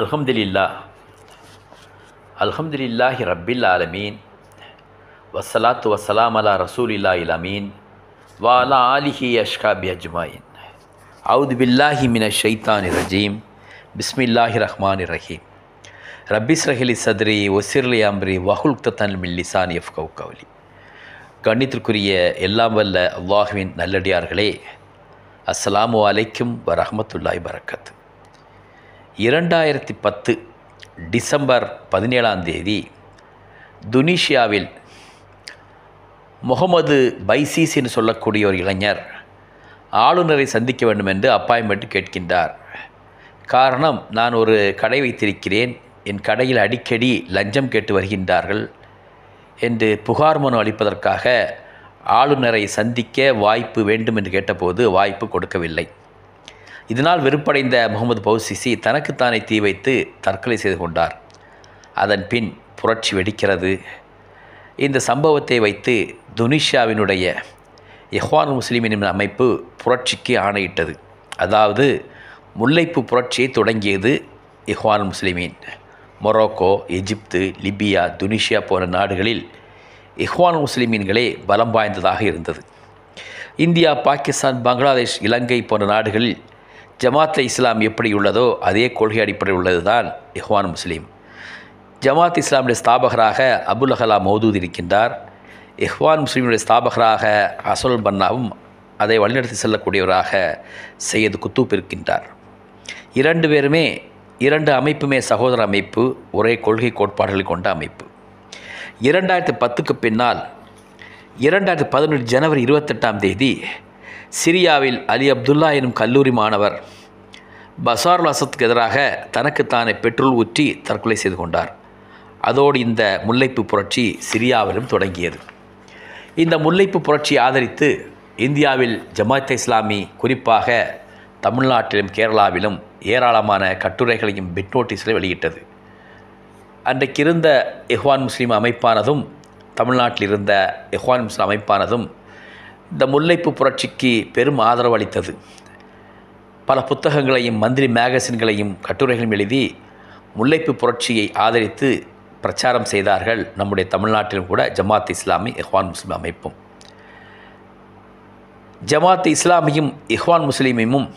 அல்ஹம்துலில்லா அல்ஹம்துலில்லாஹி ரப்பில் ஆலமீன் வஸ்ஸலாத்து வஸ்ஸலாம் அலா ரசூலில்லா இலமீன் வாலா ஆலிஹி அஷ்காபி அஜ்மாயின் அவுது பில்லாஹி மின ஷைத்தானி ரஜீம் பிஸ்மில்லாஹி ரஹ்மான் ரஹீம் ரப்பிஸ் ரஹிலி சத்ரி ஒசிர்லி அம்ரி வஹுல் தத்தன் மில்லிசான் எஃப் கவு கவுலி கண்ணித்திற்குரிய எல்லாம் வல்ல அல்லாஹுவின் நல்லடியார்களே அஸ்ஸலாமு அலைக்கும் வரஹமத்துல்லாய் பரக்கத் இரண்டாயிரத்தி பத்து டிசம்பர் பதினேழாம் தேதி துனிஷியாவில் முகமது பைசீஸ் என்று சொல்லக்கூடிய ஒரு இளைஞர் ஆளுநரை சந்திக்க வேண்டும் என்று அப்பாயின்மெண்ட் கேட்கின்றார். காரணம் நான் ஒரு கடை வைத்திருக்கிறேன். என் கடையில் அடிக்கடி லஞ்சம் கேட்டு வருகின்றார்கள் என்று புகார் மனு அளிப்பதற்காக ஆளுநரை சந்திக்க வாய்ப்பு வேண்டும் என்று கேட்டபோது வாய்ப்பு கொடுக்கவில்லை. இதனால் வெறுப்படைந்த முகமது பௌசிசி தனக்குத்தானே தீ வைத்து தற்கொலை செய்து கொண்டார். அதன் பின் புரட்சி வெடிக்கிறது. இந்த சம்பவத்தை வைத்து துனிஷியாவினுடைய இஹ்வான் முஸ்லீமின் அமைப்பு புரட்சிக்கு ஆணையிட்டது. அதாவது முல்லைப்பு புரட்சியை தொடங்கியது இஹ்வான் Muslimeen. Morocco Egypt Libya Tunisia போன்ற நாடுகளில் இஹ்வான் முஸ்லிமீன்களே பலம் வாய்ந்ததாக இருந்தது. இந்தியா பாகிஸ்தான் பங்களாதேஷ் இலங்கை போன்ற நாடுகளில் ஜமாத்தை இஸ்லாம் எப்படி உள்ளதோ அதே கொள்கை அடிப்படையில் உள்ளது தான் இஹ்வான் முஸ்லீம். ஜமாத் இஸ்லாமுடைய ஸ்தாபகராக அபுல் அஹலா மௌதூத் இருக்கின்றார். இஹ்வான் முஸ்லீமுடைய ஸ்தாபகராக அசல் பன்னாவும் அதை வழிநடத்தி செல்லக்கூடியவராக சையது குத்தூப் இருக்கின்றார். இரண்டு பேருமே இரண்டு அமைப்புமே சகோதர அமைப்பு ஒரே கொள்கை கோட்பாடுகளை கொண்ட அமைப்பு. இரண்டாயிரத்தி பத்துக்கு பின்னால் இரண்டாயிரத்தி பதினெட்டு ஜனவரி இருபத்தெட்டாம் தேதி சிரியாவில் அலி அப்துல்லா எனும் கல்லூரி மாணவர் பசாருல் அசத்துக்கு எதிராக தனக்குத்தானே பெட்ரோல் ஊற்றி தற்கொலை செய்து கொண்டார். அதோடு இந்த முல்லைப்பு புரட்சி சிரியாவிலும் தொடங்கியது. இந்த முல்லைப்பு புரட்சியை ஆதரித்து இந்தியாவில் ஜமாத் இஸ்லாமி குறிப்பாக தமிழ்நாட்டிலும் கேரளாவிலும் ஏராளமான கட்டுரைகளையும் பிட் நோட்டீஸில் வெளியிட்டது. அன்றைக்கு இருந்த இஹ்வான் முஸ்லீம் அமைப்பானதும் தமிழ்நாட்டில் இருந்த இஹ்வான் முஸ்லீம் அமைப்பானதும் இந்த முல்லைப்பு புரட்சிக்கு பெரும் ஆதரவு அளித்தது. பல புத்தகங்களையும் மந்திரி மேகசின்களையும் கட்டுரைகளும் எழுதி முல்லைப்பு புரட்சியை ஆதரித்து பிரச்சாரம் செய்தார்கள் நம்முடைய தமிழ்நாட்டிலும் கூட ஜமாத் இஸ்லாமி இஹ்வான் முஸ்லீம் அமைப்பும். ஜமாத் இஸ்லாமியும் இஹ்வான் முஸ்லீமும்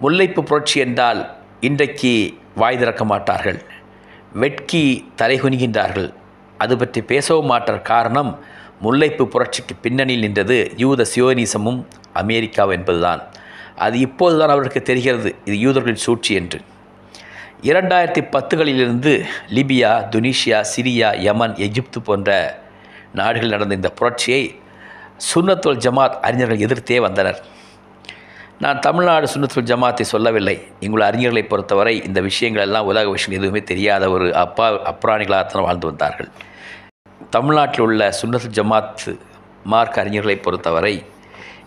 முல்லைப்பு புரட்சி என்றால் இன்றைக்கு வாய் திறக்க மாட்டார்கள் வெட்கி தலைகுனிகின்றார்கள் அது பற்றி பேசவும் மாட்டார். காரணம் முல்லைப்பு புரட்சிக்கு பின்னணியில் நின்றது யூத சியோனிசமும் அமெரிக்கா என்பதுதான். அது இப்போதுதான் அவருக்கு தெரிகிறது இது யூதர்களின் சூழ்ச்சி என்று. இரண்டாயிரத்தி பத்துகளிலிருந்து Libya Tunisia Syria Yemen Egypt போன்ற நாடுகளில் நடந்த இந்த புரட்சியை சுன்னத்துல் ஜமாத் அறிஞர்கள் எதிர்த்தே வந்தனர். நான் தமிழ்நாடு சுன்னத்துல் ஜமாத்தை சொல்லவில்லை. எங்கள் அறிஞர்களை பொறுத்தவரை இந்த விஷயங்கள் எல்லாம் உலக விஷயம் எதுவுமே தெரியாத ஒரு அப்பா அப்ராணிகளாகத்தான் வாழ்ந்து வந்தார்கள். தமிழ்நாட்டில் உள்ள சுன்னத் ஜமாத் மார்க் அறிஞர்களை பொறுத்தவரை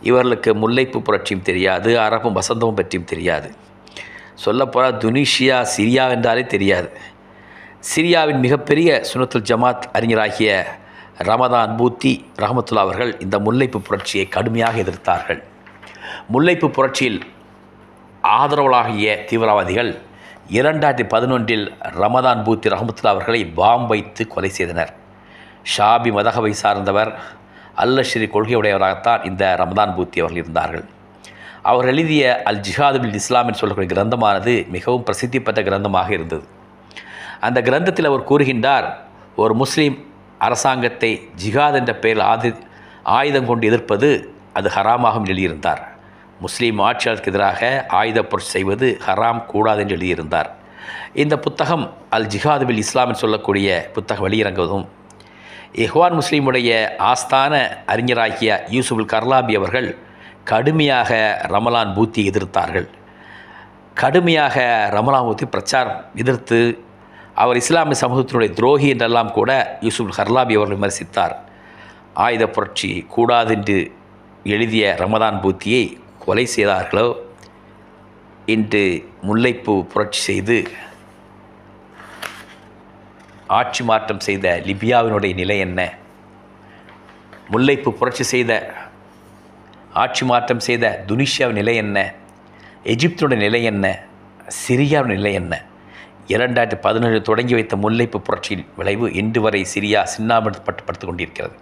இவர்களுக்கு முல்லைப்பு புரட்சியும் தெரியாது அரபும் வசந்தமும் பற்றியும் தெரியாது. சொல்லப்போனால் துனிஷியா சிரியா என்றாலே தெரியாது. சிரியாவின் மிகப்பெரிய சுனத்துல் ஜமாத் அறிஞராகிய ரமதான் பூத்தி ரஹமத்துல்லா அவர்கள் இந்த முல்லைப்பு புரட்சியை கடுமையாக எதிர்த்தார்கள். முல்லைப்பு புரட்சியில் ஆதரவாகிய தீவிரவாதிகள் இரண்டாயிரத்தி பதினொன்றில் ரமதான் பூத்தி ரஹமத்துல்லா அவர்களை பாம் வைத்து கொலை செய்தனர். ஷாபி மதகவை சார்ந்தவர் அல்லஸ்ரீ கொள்கையுடையவராகத்தான் இந்த ரமதான் பூத்தி அவர்கள் இருந்தார்கள். அவர் எழுதிய அல் ஜிஹாதுபில் இஸ்லாம் என்று சொல்லக்கூடிய கிரந்தமானது மிகவும் பிரசித்தி பெற்ற கிரந்தமாக இருந்தது. அந்த கிரந்தத்தில் அவர் கூறுகின்றார் ஒரு முஸ்லீம் அரசாங்கத்தை ஜிஹாத் என்ற பெயரில் ஆதி ஆயுதம் கொண்டு எதிர்ப்பது அது ஹராமாகவும் எழுதியிருந்தார். முஸ்லீம் ஆட்சியாளருக்கு எதிராக ஆயுத புரட்சி செய்வது ஹராம் கூடாது என்று எழுதியிருந்தார். இந்த புத்தகம் அல் ஜிஹாதுபில் இஸ்லாம் என்று சொல்லக்கூடிய புத்தகம் வெளியிறங்குவதும் இஹ்வான் முஸ்லீமுடைய ஆஸ்தான அறிஞராகிய யூசுஃபுல் கர்லாபி அவர்கள் கடுமையாக ரமலான் பூத்தி எதிர்த்தார்கள். கடுமையாக ரமலான் பூத்தி பிரச்சாரம் எதிர்த்து அவர் இஸ்லாமிய சமூகத்தினுடைய துரோகி என்றெல்லாம் கூட யூசுப் ஹர்லாபி அவர்கள் விமர்சித்தார். ஆயுத புரட்சி கூடாது என்று எழுதிய ரமதான் பூத்தியை கொலை செய்தார்களோ? இன்று முல்லைப்பூ புரட்சி செய்து ஆட்சி மாற்றம் செய்த லிபியாவினுடைய நிலை என்ன? முல்லைப்பு புரட்சி செய்த ஆட்சி மாற்றம் செய்த துனிஷியாவின் நிலை என்ன? எஜிப்தினுடைய நிலை என்ன? சிரியாவின் நிலை என்ன? இரண்டாயிரத்தி பதினேழு தொடங்கி வைத்த முல்லைப்பு புரட்சியின் விளைவு இன்று வரை சிரியா சின்னாபடுத்தப்பட்டு கொண்டிருக்கிறது.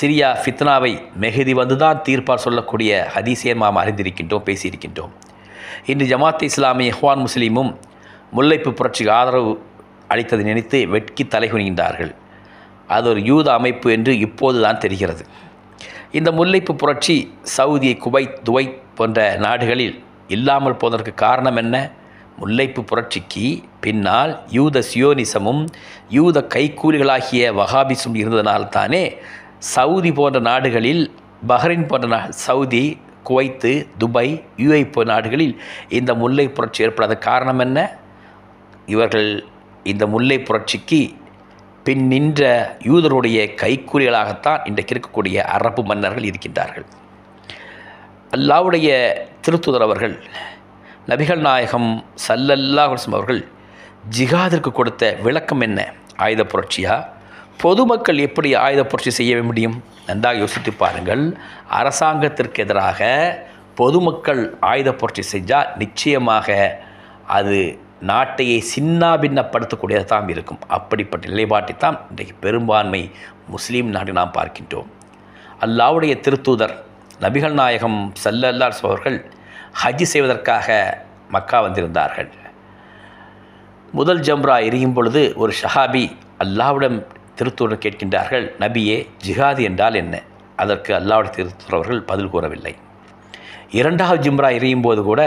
சிரியா ஃபித்னாவை மெஹதி வந்துதான் தீர்ப்பார் சொல்லக்கூடிய ஹதீசியர் நாம் அறிந்திருக்கின்றோம் பேசியிருக்கின்றோம். இன்று ஜமாத் இஸ்லாமிய ஹுவான் முஸ்லீமும் முல்லைப்பு புரட்சிக்கு ஆதரவு அளித்ததை நினைத்து வெட்கி தலைகுனிகின்றார்கள் அது ஒரு யூத அமைப்பு என்று இப்போது தான் தெரிகிறது. இந்த முல்லைப்பு புரட்சி சவுதி குவைத் துவை போன்ற நாடுகளில் இல்லாமல் போவதற்கு காரணம் என்ன? முல்லைப்பு புரட்சிக்கு பின்னால் யூத சியோனிசமும் யூத கைக்கூலிகளாகிய வகாபிசும் இருந்ததனால்தானே சவுதி போன்ற நாடுகளில் பஹ்ரைன் போன்ற நா சவுதி குவைத்து துபாய் யுஏ போன்ற நாடுகளில் இந்த முல்லை புரட்சி ஏற்படாத காரணம் என்ன? இவர்கள் இந்த முல்லை புரட்சிக்கு பின் நின்ற யூதருடைய கைக்கூலிகளாகத்தான் இன்றைக்கு இருக்கக்கூடிய அரபு மன்னர்கள் இருக்கின்றார்கள். அல்லாவுடைய திருத்துதர் அவர்கள் நபிகள் நாயகம் சல்லல்லா அவர்கள் ஜிகாதிற்கு கொடுத்த விளக்கம் என்ன? ஆயுத புரட்சியா? பொதுமக்கள் எப்படி ஆயுத புரட்சி செய்ய முடியும்? நன்றாக யோசித்து பாருங்கள். அரசாங்கத்திற்கு எதிராக பொதுமக்கள் ஆயுத புரட்சி செஞ்சால் நிச்சயமாக அது நாட்டையே சின்னாபின்னப்படுத்தக்கூடியதாக தான் இருக்கும். அப்படிப்பட்ட நிலைப்பாட்டை தான் இன்றைக்கு பெரும்பான்மை முஸ்லீம் நாடு நாம் பார்க்கின்றோம். அல்லாவுடைய திருத்தூதர் நபிகள் நாயகம் சல்லல்லார் சோர்கள் ஹஜ் செய்வதற்காக மக்கா வந்திருந்தார்கள். முதல் ஜம்ரா எரியும் பொழுது ஒரு ஷஹாபி அல்லாவிடம் திருத்தூதர் கேட்கின்றார்கள் நபியே ஜிஹாது என்றால் என்ன? அதற்கு அல்லாவுடைய திருத்தூர் அவர்கள் பதில் கூறவில்லை. இரண்டாவது ஜிம்ரா எரியும் போது கூட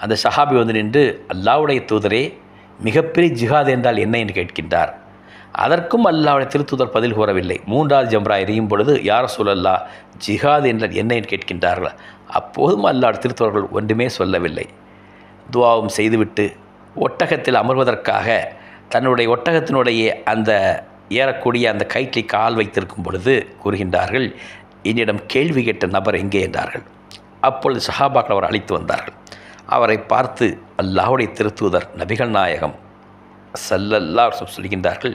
அந்த சஹாபி வந்து நின்று அல்லாவுடைய தூதரே மிகப்பெரிய ஜிஹாத் என்றால் என்ன? என்று கேட்கின்றார். அதற்கும் அல்லாவுடைய திருத்தூதர் பதில் கூறவில்லை. மூன்றாவது ஜம்ரா எறியும் பொழுது யார் சொல்லல்லா ஜிஹாத் என்றால் என்ன? என்று கேட்கின்றார்கள். அப்போதும் அல்லாவுடைய திருத்தூதர்கள் ஒன்றுமே சொல்லவில்லை. துவாவும் செய்துவிட்டு ஒட்டகத்தில் அமர்வதற்காக தன்னுடைய ஒட்டகத்தினுடைய அந்த ஏறக்கூடிய அந்த கயிற்றை கால் வைத்திருக்கும் பொழுது கூறுகின்றார்கள் என்னிடம் கேள்வி கேட்ட நபர் எங்கே? என்றார்கள். அப்பொழுது சஹாபாக்கள் அவர் அழைத்து வந்தார்கள். அவரை பார்த்து அல்லாஹுடைய திருத்துவதர் நபிகள் நாயகம் சல்லல்லா சொல்கின்றார்கள்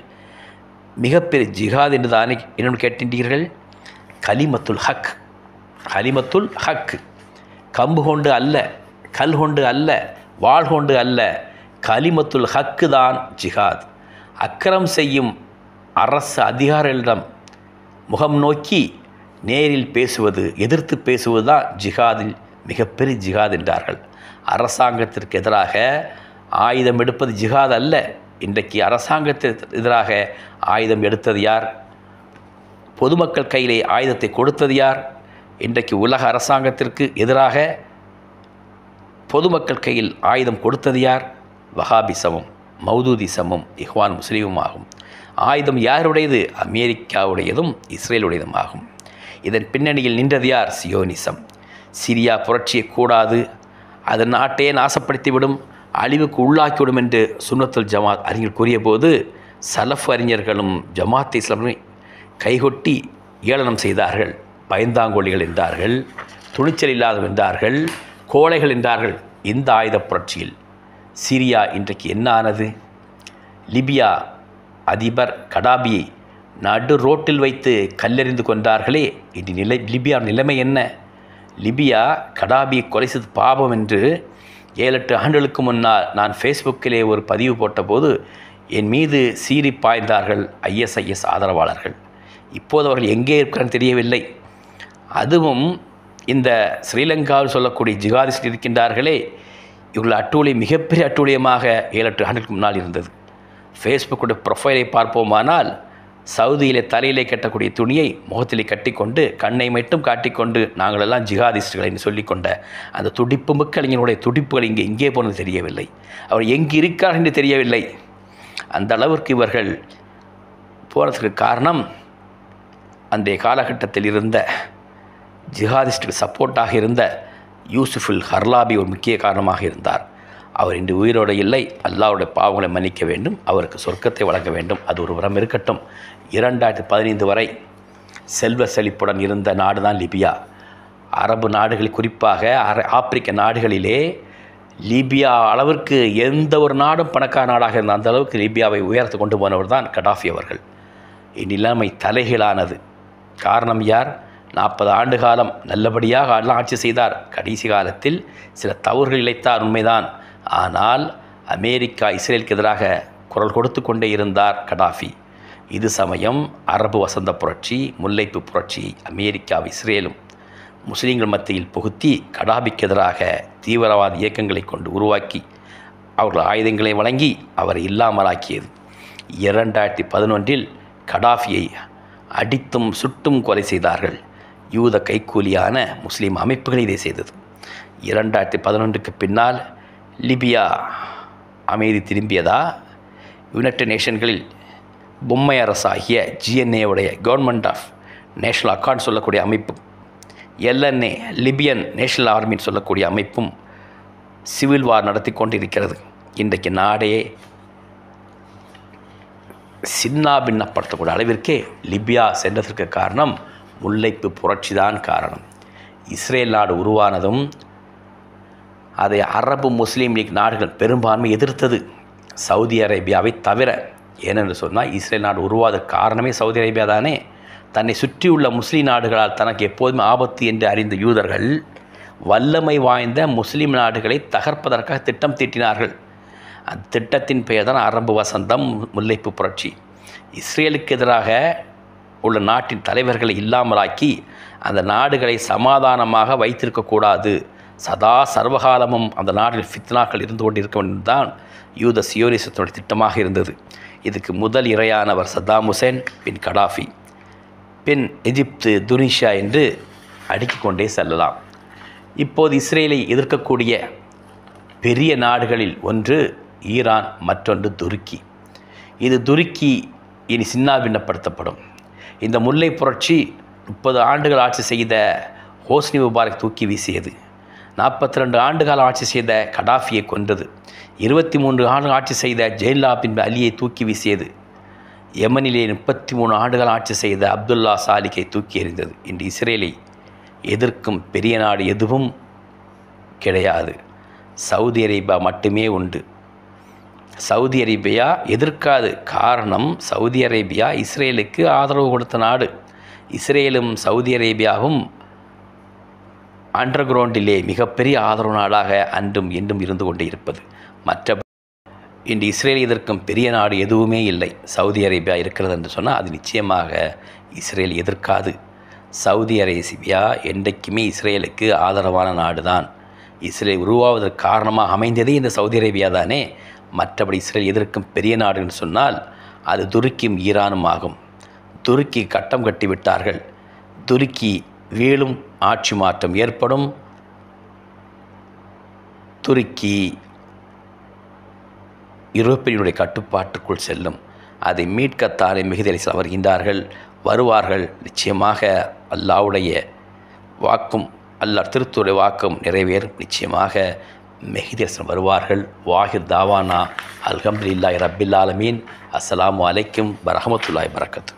மிகப்பெரிய ஜிஹாத் என்று தானே என்னென்னு கேட்டின்றீர்கள் கலிமத்துல் ஹக் கலிமத்துல் ஹக். கம்பு கொண்டு அல்ல கல் கொண்டு அல்ல வாள் கொண்டு அல்ல. கலிமத்துல் ஹக்கு தான் ஜிஹாத். அக்கரம் செய்யும் அரசு அதிகாரிகளிடம் முகம் நோக்கி நேரில் பேசுவது எதிர்த்து பேசுவது தான் ஜிஹாதில் மிகப்பெரிய ஜிஹாத் என்றார்கள். அரசாங்கத்திற்கு எதிராக ஆயுதம் எடுப்பது ஜிஹாத் அல்ல. இன்றைக்கு அரசாங்கத்திற்கு எதிராக ஆயுதம் எடுத்தது யார்? பொதுமக்கள் கையிலே ஆயுதத்தை கொடுத்தது யார்? இன்றைக்கு உலக அரசாங்கத்திற்கு எதிராக பொதுமக்கள் கையில் ஆயுதம் கொடுத்தது யார்? வஹாபிசமும் மௌதூதிசமும் இஹ்வான் முஸ்லீமும் ஆகும். ஆயுதம் யாருடையது? அமெரிக்காவுடையதும் இஸ்ரேலுடையதும் ஆகும். இதன் பின்னணியில் நின்றது யார்? சியோனிசம். சிரியா புரட்சியை கூடாது. அது நாட்டையே நாசப்படுத்திவிடும் அழிவுக்கு உள்ளாக்கிவிடும் என்று சுன்னத்துல் ஜமாத் அறிஞர் கூறியபோது சலஃப் அறிஞர்களும் ஜமாத் இஸ்லாமை கைகொட்டி ஏளனம் செய்தார்கள். பயந்தாங்கோழிகள் என்றார்கள் துணிச்சல் இல்லாதவர்கள் என்றார்கள் கோழைகள் என்றார்கள். இந்த ஆயுத புரட்சியில் சிரியா இன்றைக்கு என்ன ஆனது? லிபியா அதிபர் கடாபியை நடு ரோட்டில் வைத்து கல்லெறிந்து கொண்டார்களே. இன்று நிலை லிபியா நிலைமை என்ன? லிபியா கடாபியை கொலை செய்து பாபம் என்று ஏழு எட்டு ஆண்டுகளுக்கு முன்னால் நான் ஃபேஸ்புக்கிலே ஒரு பதிவு போட்டபோது என் மீது சீறி பாய்ந்தார்கள் ஐஎஸ்ஐஎஸ் ஆதரவாளர்கள். இப்போது அவர்கள் எங்கே இருக்கிறான்னு தெரியவில்லை. அதுவும் இந்த ஸ்ரீலங்காவில் சொல்லக்கூடிய ஜிகாதிஸ்ட் இருக்கின்றார்களே இவர்கள் அட்டூழியம் மிகப்பெரிய அட்டூழியமாக ஏழு எட்டு ஆண்டுகளுக்கு முன்னால் இருந்தது. ஃபேஸ்புக்குடைய ப்ரொஃபைலை பார்ப்போமானால் சவுதியிலே தலையிலே கட்டக்கூடிய துணியை முகத்திலே கட்டிக்கொண்டு கண்ணை மட்டும் காட்டிக்கொண்டு நாங்களெல்லாம் ஜிஹாதிஸ்டுகள் சொல்லிக்கொண்ட அந்த துடிப்பு மக்களினுடைய துடிப்புகள் இங்கே எங்கே போனது தெரியவில்லை. அவர் எங்கே இருக்கார் என்று தெரியவில்லை. அந்த அளவிற்கு இவர்கள் போனதுக்கு காரணம் அன்றைய காலகட்டத்தில் இருந்த ஜிஹாதிஸ்டுக்கு சப்போர்ட்டாக இருந்த யூசுஃபுல் ஹர்லாபி ஒரு முக்கிய காரணமாக இருந்தார். அவர் இன்று உயிரோடு இல்லை அல்லாவுடைய பாவங்களை மன்னிக்க வேண்டும் அவருக்கு சொர்க்கத்தை வழங்க வேண்டும் அது ஒரு புறம் இருக்கட்டும். இரண்டாயிரத்தி பதினைந்து வரை செல்வ செழிப்புடன் இருந்த நாடு தான் லிபியா. அரபு நாடுகள் குறிப்பாக ஆப்பிரிக்க நாடுகளிலே லிபியா அளவிற்கு எந்த ஒரு நாடும் பணக்கார நாடாக இருந்த அந்த அளவுக்கு லிபியாவை உயர்த்து கொண்டு போனவர் தான் கடாஃபி அவர்கள். இந்நிலைமை தலைகீழானது. காரணம் யார்? நாற்பது ஆண்டு காலம் நல்லபடியாக ஆட்சி செய்தார். கடைசி காலத்தில் சில தவறுகள் இழைத்தார் உண்மைதான். ஆனால் அமெரிக்கா இஸ்ரேலுக்கு எதிராக குரல் கொடுத்து கொண்டே இருந்தார் கடாஃபி. இது சமயம் அரபு வசந்த புரட்சி முல்லைப்பு புரட்சி அமெரிக்கா இஸ்ரேலும் முஸ்லீம்கள் மத்தியில் புகுத்தி கடாபிக்கு எதிராக தீவிரவாத இயக்கங்களை கொண்டு உருவாக்கி அவர்கள் ஆயுதங்களை வழங்கி அவரை இல்லாமலாக்கியது. இரண்டாயிரத்தி பதினொன்றில் கடாஃபியை அடித்தும் சுட்டும் கொலை செய்தார்கள். யூத கைக்கூலியான முஸ்லீம் அமைப்புகள் இதை செய்தது. இரண்டாயிரத்தி பதினொன்றுக்கு பின்னால் லிபியா அமைதி திரும்பியதா? யுனைடெட் நேஷன்களில் பொம்மை அரசாகிய ஜிஎன்ஏவுடைய கவர்மெண்ட் ஆஃப் நேஷனல் அக்கார்ட் சொல்லக்கூடிய அமைப்பும் எல்என்ஏ லிபியன் நேஷனல் ஆர்மின்னு சொல்லக்கூடிய அமைப்பும் சிவில் வார் நடத்தி கொண்டிருக்கிறது. இன்றைக்கு நாடே சின்னா பின்னப்படுத்தக்கூடிய அளவிற்கே லிபியா சென்றதற்கு காரணம் முல்லைப்பு புரட்சி தான் காரணம். இஸ்ரேல் நாடு உருவானதும் அதை அரபு முஸ்லீம் லீக் நாடுகள் பெரும்பான்மை எதிர்த்தது. சவுதி அரேபியாவை தவிர ஏனென்று சொன்னால் இஸ்ரேல் நாடு உருவாத காரணமே சவுதி அரேபியா தானே. தன்னை சுற்றியுள்ள முஸ்லீம் நாடுகளால் தனக்கு எப்போதுமே ஆபத்து என்று அறிந்த யூதர்கள் வல்லமை வாய்ந்த முஸ்லீம் நாடுகளை தகர்ப்பதற்காக திட்டம் தீட்டினார்கள். அந்த திட்டத்தின் பெயர் தான் அரபு வசந்தம் முல்லைப்பு புரட்சி. இஸ்ரேலுக்கு எதிராக உள்ள நாட்டின் தலைவர்களை இல்லாமலாக்கி அந்த நாடுகளை சமாதானமாக வைத்திருக்கக்கூடாது சதா சர்வகாலமும் அந்த நாட்டில் ஃபித்னாக்கள் இருந்து கொண்டிருக்க வேண்டும் தான் யூத சியோனிசத்தினுடைய திட்டமாக இருந்தது. இதுக்கு முதல் இரையானவர் சதாம் ஹுசேன் பின் கடாஃபி. பின் எஜிப்து துனிஷா என்று அடுக்கிக் கொண்டே செல்லலாம். இப்போது இஸ்ரேலை எதிர்க்கக்கூடிய பெரிய நாடுகளில் ஒன்று ஈரான் மற்றொன்று துருக்கி. இது துருக்கி இனி சின்னாபின்னப்படுத்தப்படும் இந்த முல்லை புரட்சி முப்பது ஆண்டுகள் ஆட்சி செய்த ஹோஸ்னி முபாரக் தூக்கி வீசியது. நாற்பத்தி ரெண்டு ஆண்டுகால ஆட்சி செய்த கடாஃபியை கொன்றது. இருபத்தி மூன்று ஆண்டு ஆட்சி செய்த ஜெயின்லா பின்பு அலியை தூக்கி வீசியது. யமனிலே முப்பத்தி மூணு ஆண்டுகள் ஆட்சி செய்த அப்துல்லா சாலிக்கை தூக்கி எறிந்தது. இன்று இஸ்ரேலை எதிர்க்கும் பெரிய நாடு எதுவும் கிடையாது. சவுதி அரேபியா மட்டுமே உண்டு. சவுதி அரேபியா எதிர்க்காது. காரணம் சவுதி அரேபியா இஸ்ரேலுக்கு ஆதரவு கொடுத்த நாடு. இஸ்ரேலும் சவுதி அரேபியாவும் அண்டர் கிரவுண்டிலே மிகப்பெரிய ஆதரவு நாடாக அன்றும் இன்றும் இருந்து கொண்டே இருப்பது. மற்ற இன்று இஸ்ரேல் எதிர்க்கும் பெரிய நாடு எதுவுமே இல்லை. சவுதி அரேபியா இருக்கிறது என்று சொன்னால் அது நிச்சயமாக இஸ்ரேல் எதிர்க்காது. சவுதி அரேபியா என்றைக்குமே இஸ்ரேலுக்கு ஆதரவான நாடு தான் இஸ்ரேல் உருவாவதற்கு காரணமாக அமைந்ததே இந்த சவுதி அரேபியா தானே. மற்றபடி இஸ்ரேல் எதிர்க்கும் பெரிய நாடுன்னு சொன்னால் அது துருக்கியும் ஈரானும் ஆகும். துருக்கி கட்டம் கட்டி விட்டார்கள். துருக்கி வீழும் ஆட்சி மாற்றம் ஏற்படும். துருக்கி யூரோப்பியனுடைய கட்டுப்பாட்டுக்குள் செல்லும். அதை மீட்கத்தாலே மிகுதலை வருகின்றார்கள் வருவார்கள். நிச்சயமாக அல்லாவுடைய வாக்கும் அல்லாஹ் திருத்துடைய வாக்கும் நிறைவேறும். நிச்சயமாக மெஹிதேசன் வருவார்கள். வாஹிர் தாவானா. அல்ஹம்துலில்லாஹி ரபில் ஆலமீன். அஸ்ஸலாமு அலைக்கும் வரஹமத்துல்லாய் வரக்கத்து